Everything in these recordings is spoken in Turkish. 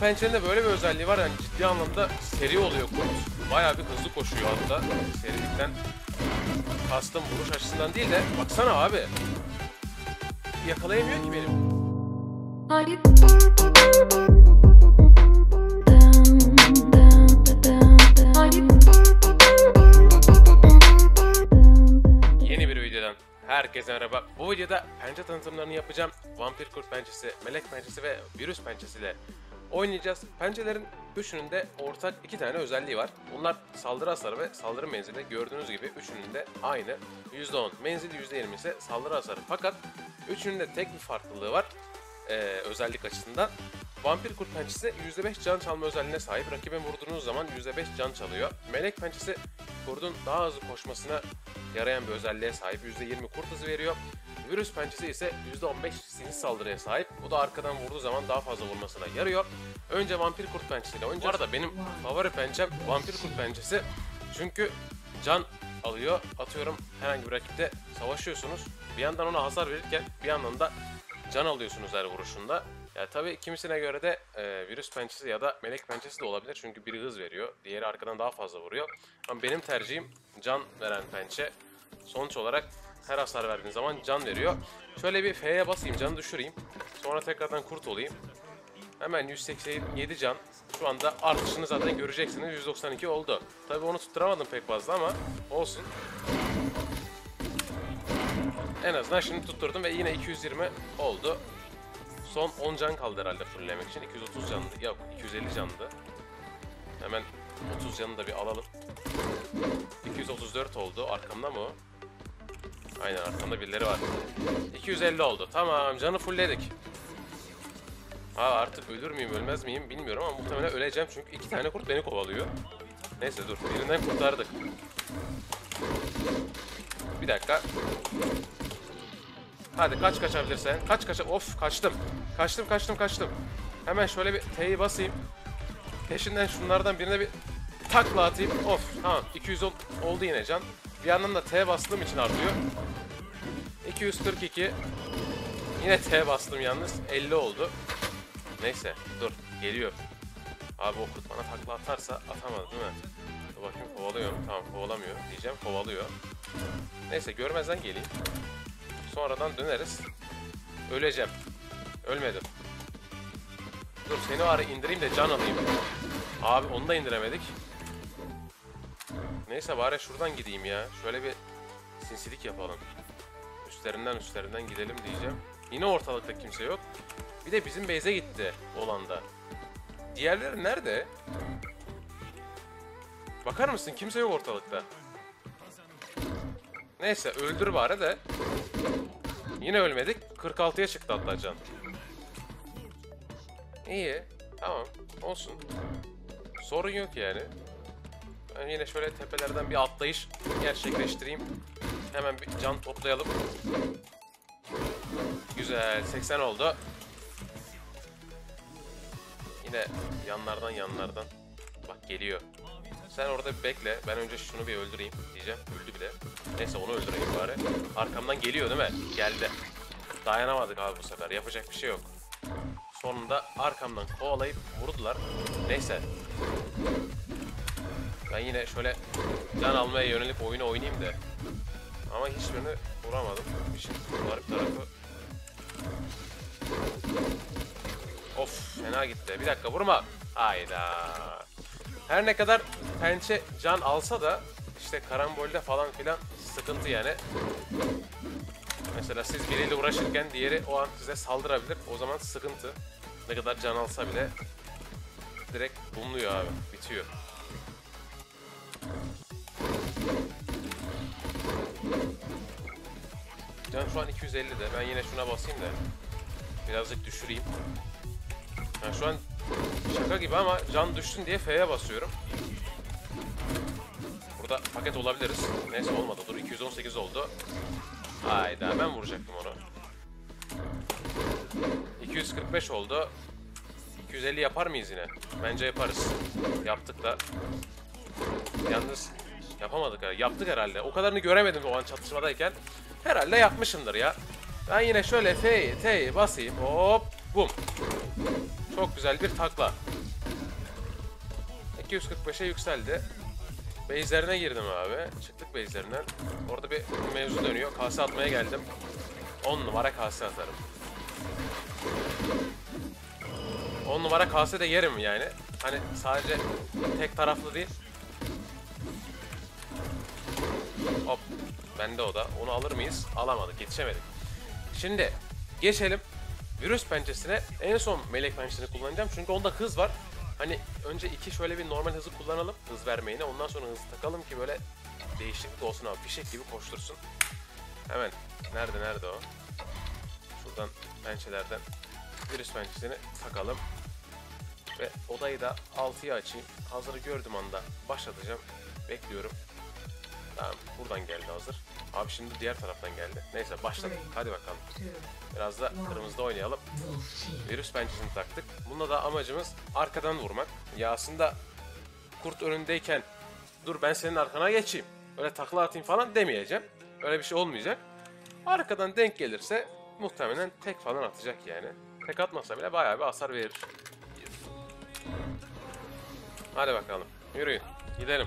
pençenin de böyle bir özelliği var yani ciddi anlamda seri oluyor kurt. Bayağı bir hızlı koşuyor hatta. Serilikten kastım vuruş açısından değil de baksana abi. Yakalayamıyor ki benim. Yeni bir videodan herkese merhaba. Bu videoda pençe tanıtımlarını yapacağım. Vampir kurt pençesi, melek pençesi ve virüs pençesiyle oynayacağız. Pençelerin üçünün de ortak iki tane özelliği var. Bunlar saldırı hasarı ve saldırı menzili. Gördüğünüz gibi üçünün de aynı. %10 menzil %20 ise saldırı hasarı. Fakat üçünün de tek bir farklılığı var. Ee, özellik açısından. Vampir kurt pençesi %5 can çalma özelliğine sahip. Rakibe vurduğunuz zaman %5 can çalıyor. Melek pençesi kurdun daha hızlı koşmasına yarayan bir özelliğe sahip. %20 kurt hızı veriyor. Virüs pençesi ise %15 sinir saldırıya sahip. Bu da arkadan vurduğu zaman daha fazla vurmasına yarıyor. Önce vampir kurt pençesiyle oynayacağız. Bu arada benim favori pençem vampir kurt pençesi. Çünkü can alıyor. Atıyorum herhangi bir rakipte savaşıyorsunuz. Bir yandan ona hasar verirken bir yandan da can alıyorsunuz her vuruşunda. Ya tabii kimisine göre de e, virüs pençesi ya da melek pençesi de olabilir. Çünkü biri hız veriyor. Diğeri arkadan daha fazla vuruyor. Ama benim tercihim can veren pençe. Sonuç olarak her hasar verdiğin zaman can veriyor. Şöyle bir F'ye basayım, canı düşüreyim. Sonra tekrardan kurt olayım. Hemen 187 can. Şu anda artışını zaten göreceksiniz. 192 oldu. Tabii onu tutturamadım pek fazla ama olsun. En azından şimdi tutturdum ve yine 220 oldu. Son 10 can kaldı herhalde fulllemek için. 230 canlı. Yok 250 canlı. Hemen 30 canını da bir alalım. 234 oldu. Arkamda mı o? Aynen arkamda birileri var. 250 oldu. Tamam canı fullledik. Ha artık ölür müyüm ölmez miyim bilmiyorum ama muhtemelen öleceğim çünkü iki tane kurt beni kovalıyor. Neyse dur birinden kurtardık. Bir dakika. Hadi kaç kaçabilirsen. Kaç kaç. Of kaçtım. Kaçtım kaçtım kaçtım. Hemen şöyle bir T'yi basayım. Peşinden şunlardan birine bir takla atayım. Of tamam 210 oldu yine can. Bir yandan da T bastığım için artıyor. 242. Yine T bastım yalnız. 50 oldu. Neyse dur geliyor. Abi o kurt bana takla atarsa atamadı değil mi? Dur bakayım kovalıyor mu? Tamam kovalamıyor diyeceğim kovalıyor. Neyse görmezden geleyim. Sonradan döneriz. Öleceğim. Ölmedim. Dur seni var indireyim de can alayım. Abi onu da indiremedik. Neyse bari şuradan gideyim ya. Şöyle bir sinsilik yapalım. Üstlerinden üstlerinden gidelim diyeceğim. Yine ortalıkta kimse yok. Bir de bizim base'e gitti olanda. Diğerleri nerede? Bakar mısın? Kimse yok ortalıkta. Neyse öldür bari de. Yine ölmedik. 46'ya çıktı hatta can. İyi. Tamam. Olsun. Sorun yok yani. Ben yine şöyle tepelerden bir atlayış gerçekleştireyim. Hemen bir can toplayalım. Güzel. 80 oldu. Yine yanlardan yanlardan. Bak geliyor. Sen orada bekle. Ben önce şunu bir öldüreyim diyeceğim. Öldü bile. Neyse onu öldüreyim bari. Arkamdan geliyor değil mi? Geldi. Dayanamadık abi bu sefer. Yapacak bir şey yok. Sonunda arkamdan kovalayıp vurdular. Neyse. Ben yine şöyle can almaya yönelik oyunu oynayayım da. Ama hiçbirini vuramadım. İşin garip tarafı. Fena gitti. Bir dakika vurma. Hayda. Her ne kadar pençe can alsa da işte karambolde falan filan sıkıntı yani. Mesela siz biriyle uğraşırken diğeri o an size saldırabilir. O zaman sıkıntı. Ne kadar can alsa bile direkt bumluyor abi. Bitiyor. Can şu an 250'de. Ben yine şuna basayım da birazcık düşüreyim. Yani şu an şaka gibi ama can düşsün diye F'ye basıyorum. Burada paket olabiliriz. Neyse olmadı. Dur 218 oldu. Hayda ben vuracaktım onu. 245 oldu. 250 yapar mıyız yine? Bence yaparız. Yaptık da. Yalnız yapamadık herhalde. Yaptık herhalde. O kadarını göremedim o an çatışmadayken. Herhalde yapmışımdır ya. Ben yine şöyle F'yi, T'yi basayım. Hop, bum. Çok güzel bir takla. 245'e yükseldi. Base'lerine girdim abi. Çıktık base'lerinden. Orada bir mevzu dönüyor. Kase atmaya geldim. 10 numara kase atarım. 10 numara kase de yerim yani. Hani sadece tek taraflı değil. Hop. Bende o da. Onu alır mıyız? Alamadık. Yetişemedik. Şimdi geçelim. Virüs pençesine en son melek pençesini kullanacağım. Çünkü onda hız var. Hani önce iki şöyle bir normal hızı kullanalım. Hız vermeyine. Ondan sonra hız takalım ki böyle değişiklik olsun abi. Fişek gibi koştursun. Hemen. Nerede nerede o? Şuradan pençelerden virüs pençesini takalım. Ve odayı da 6'ya açayım. Hazırı gördüm anda başlatacağım. Bekliyorum. Tamam buradan geldi hazır. Abi şimdi diğer taraftan geldi. Neyse başladık. Hadi bakalım. Biraz da kırmızıda oynayalım. Virüs pençesini taktık. Bunda da amacımız arkadan vurmak. Ya aslında kurt önündeyken dur ben senin arkana geçeyim. Öyle takla atayım falan demeyeceğim. Öyle bir şey olmayacak. Arkadan denk gelirse muhtemelen tek falan atacak yani. Tek atmasa bile bayağı bir hasar verir. Hadi bakalım. Yürüyün. Gidelim.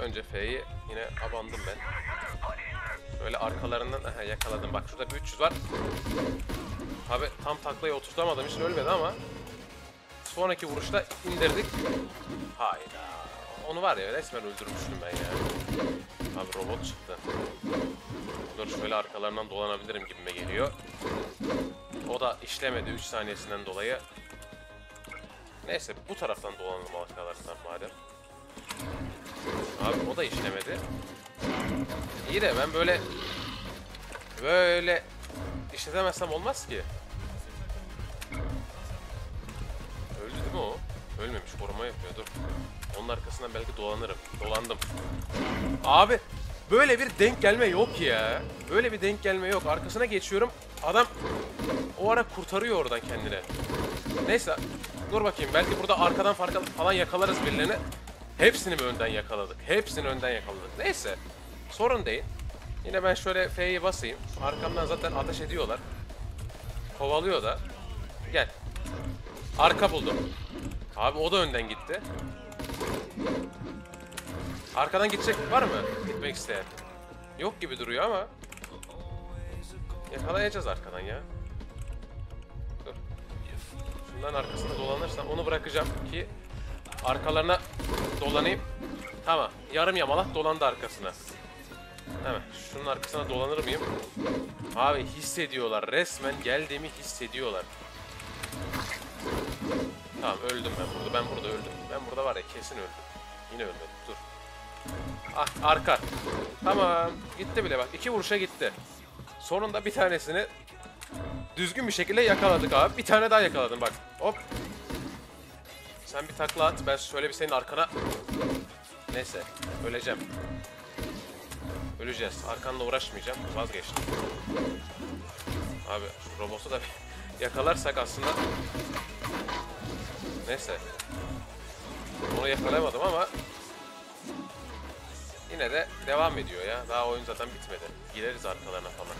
Önce F'yi yine abandım ben. Böyle arkalarından aha, yakaladım. Bak şurada bir 300 var. Abi tam taklayı oturtamadım için ölmedi ama sonraki vuruşta indirdik. Hayda. Onu var ya resmen öldürmüştüm ben ya. Abi robot çıktı. Dur şöyle arkalarından dolanabilirim gibime geliyor. O da işlemedi 3 saniyesinden dolayı. Neyse bu taraftan dolanalım arkalarından madem. Abi o da işlemedi. İyi de ben böyle böyle işletemezsem olmaz ki. Öldü değil mi o? Ölmemiş koruma yapıyor dur. Onun arkasından belki dolanırım. Dolandım. Abi böyle bir denk gelme yok ya. Böyle bir denk gelme yok. Arkasına geçiyorum. Adam o ara kurtarıyor oradan kendini. Neyse dur bakayım belki burada arkadan falan yakalarız birilerini. Hepsini mi önden yakaladık? Hepsini önden yakaladık. Neyse. Sorun değil. Yine ben şöyle F'yi basayım. Arkamdan zaten ateş ediyorlar. Kovalıyor da. Gel. Arka buldum. Abi o da önden gitti. Arkadan gidecek var mı? Gitmek isteyen. Yok gibi duruyor ama. Yakalayacağız arkadan ya. Dur. Şundan arkasında dolanırsam onu bırakacağım ki arkalarına dolanayım. Tamam. Yarım yamalak dolandı arkasına. Hemen şunun arkasına dolanır mıyım? Abi hissediyorlar. Resmen geldiğimi hissediyorlar. Tamam öldüm ben burada. Ben burada öldüm. Ben burada var ya kesin öldüm. Yine ölmedim. Dur. Ah arka. Tamam. Gitti bile bak. iki vuruşa gitti. Sonunda bir tanesini düzgün bir şekilde yakaladık abi. Bir tane daha yakaladım bak. Hop. Sen bir takla at. Ben şöyle bir senin arkana... Neyse. Öleceğim. Öleceğiz. Arkanla uğraşmayacağım. Vazgeçtim. Abi şu robotu da yakalarsak aslında... Neyse. Onu yakalayamadım ama... Yine de devam ediyor ya. Daha oyun zaten bitmedi. Gireriz arkalarına falan.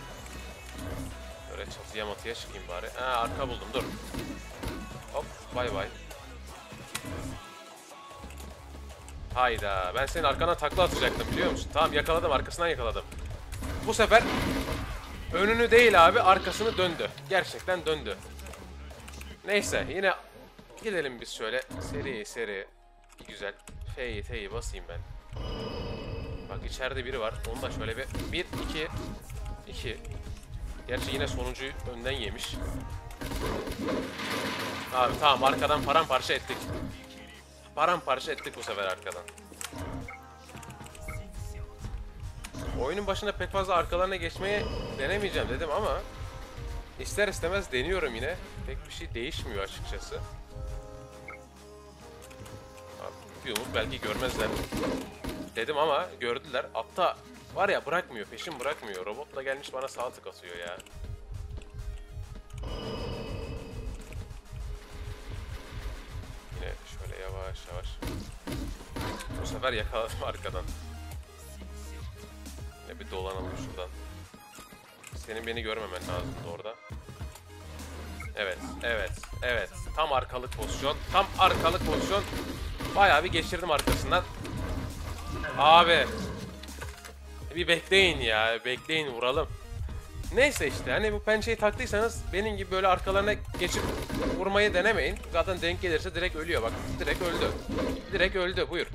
Böyle çatıya matıya çıkayım bari. Ha arka buldum dur. Hop bay bay. Hayda ben senin arkana takla atacaktım biliyor musun? Tamam yakaladım arkasından yakaladım. Bu sefer önünü değil abi arkasını döndü. Gerçekten döndü. Neyse yine gidelim biz şöyle seri seri. Bir güzel F'yi T'yi basayım ben. Bak içeride biri var. Onu da şöyle bir 1 2 2 Gerçi yine sonuncuyu önden yemiş. Abi tamam arkadan paramparça ettik. Paramparça ettik bu sefer arkadan. Oyunun başında pek fazla arkalarına geçmeye denemeyeceğim dedim ama ister istemez deniyorum yine. Pek bir şey değişmiyor açıkçası. Abi, bir umut belki görmezler dedim ama gördüler. Hatta var ya bırakmıyor, peşin bırakmıyor. Robot da gelmiş bana sağ tık atıyor ya. Yavaş. Bu sefer yakaladım arkadan. Yine bir dolanalım şuradan. Senin beni görmemen lazımdı orada. Evet, evet, evet. Tam arkalık pozisyon. Tam arkalık pozisyon. Bayağı bir geçirdim arkasından. Abi. Bir bekleyin ya. Bekleyin vuralım. Neyse işte hani bu pençeyi taktıysanız benim gibi böyle arkalarına geçip vurmayı denemeyin. Zaten denk gelirse direkt ölüyor bak. Direkt öldü. Direkt öldü buyur.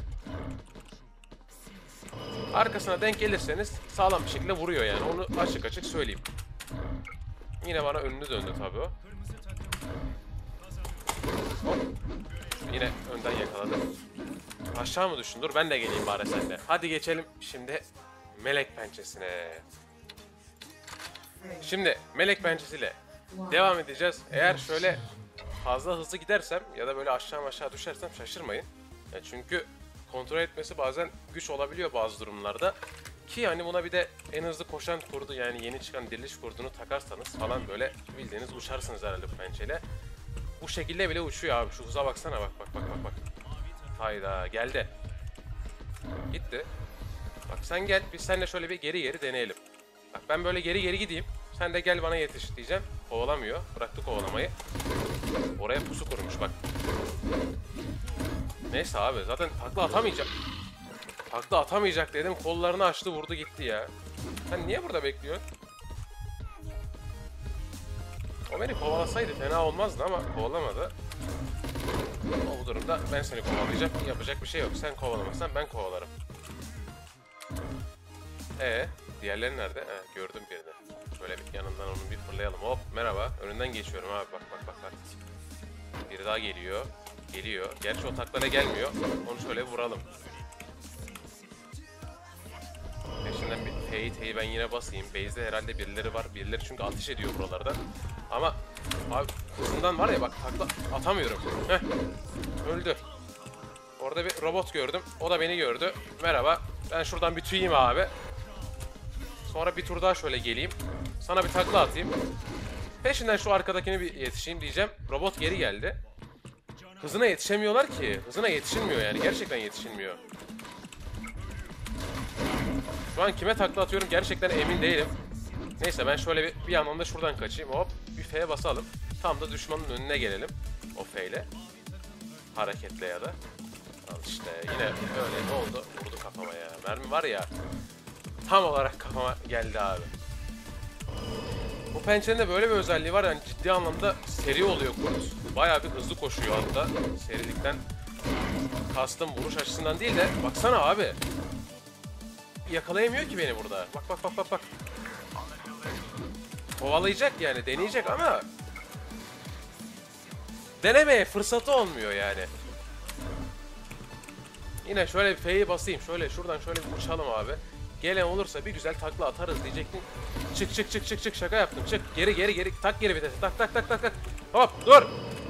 Arkasına denk gelirseniz sağlam bir şekilde vuruyor yani. Onu açık açık söyleyeyim. Yine bana önünü döndü tabii o. Yine önden yakaladı. Aşağı mı düştün? Dur ben de geleyim bari sende. Hadi geçelim şimdi melek pençesine. Şimdi melek pençesiyle devam edeceğiz. Eğer şöyle fazla hızlı gidersem ya da böyle aşağı aşağı düşersem şaşırmayın. Ya çünkü kontrol etmesi bazen güç olabiliyor bazı durumlarda. Ki hani buna bir de en hızlı koşan kurdu yani yeni çıkan diriliş kurdunu takarsanız falan böyle bildiğiniz uçarsınız herhalde bu pençeyle. Bu şekilde bile uçuyor abi. Şu hıza baksana bak bak bak bak bak. Hayda geldi. Gitti. Bak sen gel biz seninle şöyle bir geri geri deneyelim. Bak ben böyle geri geri gideyim. Sen de gel bana yetiş diyeceğim. Kovalamıyor. Bıraktı kovalamayı. Oraya pusu kurmuş bak. Neyse abi zaten takla atamayacak. Takla atamayacak dedim. Kollarını açtı vurdu gitti ya. Sen niye burada bekliyorsun? O beni kovalasaydı fena olmazdı ama kovalamadı. O bu durumda ben seni kovalayacak. Yapacak bir şey yok. Sen kovalamazsan ben kovalarım. E diğerleri nerede? He, gördüm birini. Yanından onu bir fırlayalım. Hop merhaba. Önünden geçiyorum abi. Bak bak bak bak. Biri daha geliyor. Geliyor. Gerçi o taklara gelmiyor. Onu şöyle vuralım. Peşinden bir T'yi T'yi ben yine basayım. Base'de herhalde birileri var. Birileri çünkü ateş ediyor buralarda. Ama abi hızından var ya bak takla atamıyorum. Heh. Öldü. Orada bir robot gördüm. O da beni gördü. Merhaba. Ben şuradan bir tüyeyim abi. Sonra bir tur daha şöyle geleyim. Sana bir takla atayım. Peşinden şu arkadakini bir yetişeyim diyeceğim. Robot geri geldi. Hızına yetişemiyorlar ki. Hızına yetişilmiyor yani. Gerçekten yetişilmiyor. Şu an kime takla atıyorum gerçekten emin değilim. Neyse ben şöyle bir, bir yandan da şuradan kaçayım. Hop bir F'ye basalım. Tam da düşmanın önüne gelelim. O F ile. Hareketle ya da. Al işte yine öyle ne oldu? Vurdu kafama ya. Mermi var ya. Tam olarak kafama geldi abi. Bu pençenin de böyle bir özelliği var yani ciddi anlamda seri oluyor kurt. Bayağı bir hızlı koşuyor hatta. Serilikten kastım vuruş açısından değil de baksana abi. Yakalayamıyor ki beni burada. Bak bak bak bak bak. Kovalayacak yani deneyecek ama denemeye fırsatı olmuyor yani. Yine şöyle bir F'yi basayım. Şöyle şuradan şöyle bir uçalım abi. Gelen olursa bir güzel takla atarız diyecektim. Çık çık çık çık çık şaka yaptım. Çık geri geri geri tak geri vitesi. Tak tak tak tak tak. Hop dur.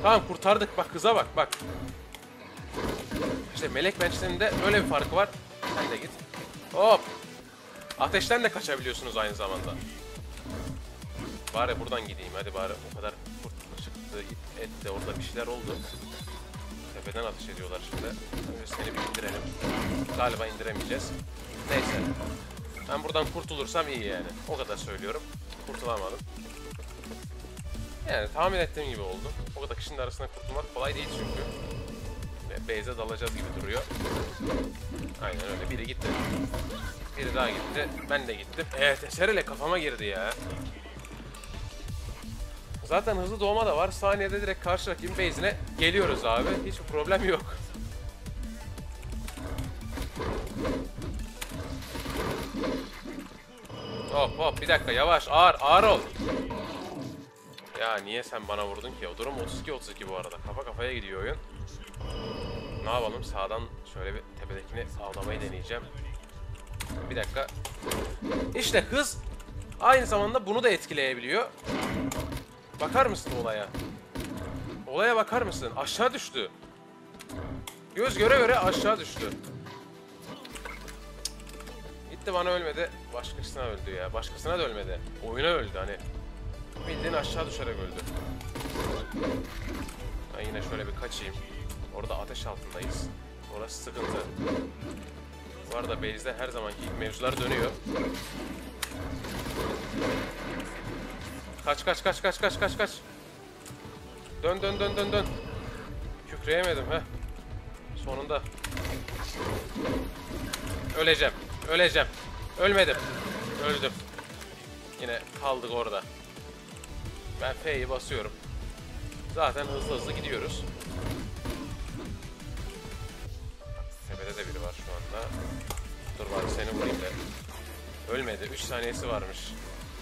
Tamam kurtardık bak kıza bak bak. İşte melek pençesinde öyle bir farkı var. Sen de git. Hop. Ateşten de kaçabiliyorsunuz aynı zamanda. Bari buradan gideyim hadi bari o kadar çıktı et de orada bir şeyler oldu. Tepeden ateş ediyorlar şimdi. Önce seni bir indirelim. Galiba indiremeyeceğiz. Neyse. Ben buradan kurtulursam iyi yani. O kadar söylüyorum. Kurtulamadım. Yani tahmin ettiğim gibi oldu. O kadar kişinin arasında kurtulmak kolay değil çünkü. Base'e dalacağız gibi duruyor. Aynen öyle. Biri gitti. Biri daha gitti. Ben de gittim. Evet eserele kafama girdi ya. Zaten hızlı doğma da var. Saniyede direkt karşı rakibin base'ine geliyoruz abi. Hiçbir problem yok. Hop hop bir dakika yavaş ağır ağır ol. Ya niye sen bana vurdun ki? O durum 32-32 bu arada. Kafa kafaya gidiyor oyun. Ne yapalım? Sağdan şöyle bir tepedekini avlamayı deneyeceğim. Bir dakika. İşte hız aynı zamanda bunu da etkileyebiliyor. Bakar mısın olaya? Olaya bakar mısın? Aşağı düştü. Göz göre göre aşağı düştü. Gitti bana ölmedi. Başkasına öldü ya. Başkasına da ölmedi. Oyuna öldü hani. Bildiğin aşağı düşerek öldü. Ben yine şöyle bir kaçayım. Orada ateş altındayız. Orası sıkıntı. Bu arada base'de her zamanki mevzular dönüyor. Kaç kaç kaç kaç kaç kaç kaç. Dön dön dön dön dön. Kükreyemedim he. Sonunda. Öleceğim. Öleceğim. Ölmedim. Öldüm. Yine kaldık orada. Ben F'yi basıyorum. Zaten hızlı hızlı gidiyoruz. Tepede de biri var şu anda. Dur bari seni vurayım da. Ölmedi. 3 saniyesi varmış.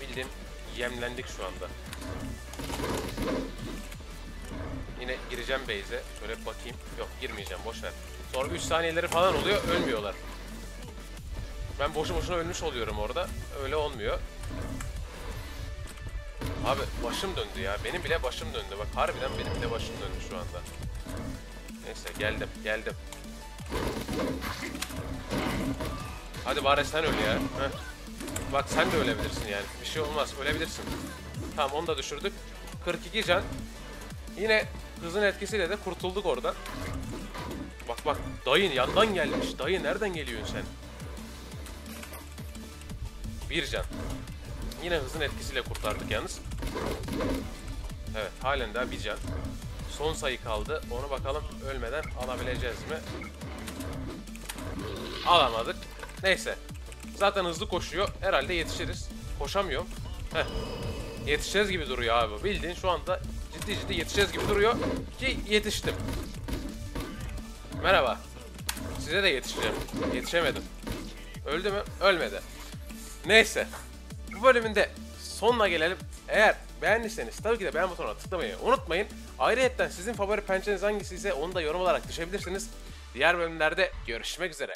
Bildiğin yemlendik şu anda. Yine gireceğim base'e. Şöyle bakayım. Yok girmeyeceğim boş ver. Sonra 3 saniyeleri falan oluyor ölmüyorlar. Ben boşu boşuna ölmüş oluyorum orada. Öyle olmuyor. Abi başım döndü ya. Benim bile başım döndü. Bak harbiden benim bile başım döndü şu anda. Neyse geldim geldim. Hadi bari sen öl ya. Heh. Bak sen de ölebilirsin yani. Bir şey olmaz. Ölebilirsin. Tamam onu da düşürdük. 42 can. Yine hızın etkisiyle de kurtulduk oradan. Bak bak dayın yandan gelmiş. Dayı nereden geliyorsun sen? Bir can. Yine hızın etkisiyle kurtardık yalnız. Evet halen daha bir can. Son sayı kaldı. Onu bakalım ölmeden alabileceğiz mi? Alamadık. Neyse. Zaten hızlı koşuyor. Herhalde yetişiriz. Koşamıyorum. Heh. Yetişeceğiz gibi duruyor abi. Bildiğin şu anda ciddi ciddi yetişeceğiz gibi duruyor. Ki yetiştim. Merhaba. Size de yetişeceğim. Yetişemedim. Öldü mü? Ölmedi. Neyse. Bu bölümünde sonuna gelelim. Eğer beğendiyseniz tabii ki de beğen butonuna tıklamayı unutmayın. Ayrıca sizin favori pençeniz hangisi ise onu da yorum olarak düşebilirsiniz. Diğer bölümlerde görüşmek üzere.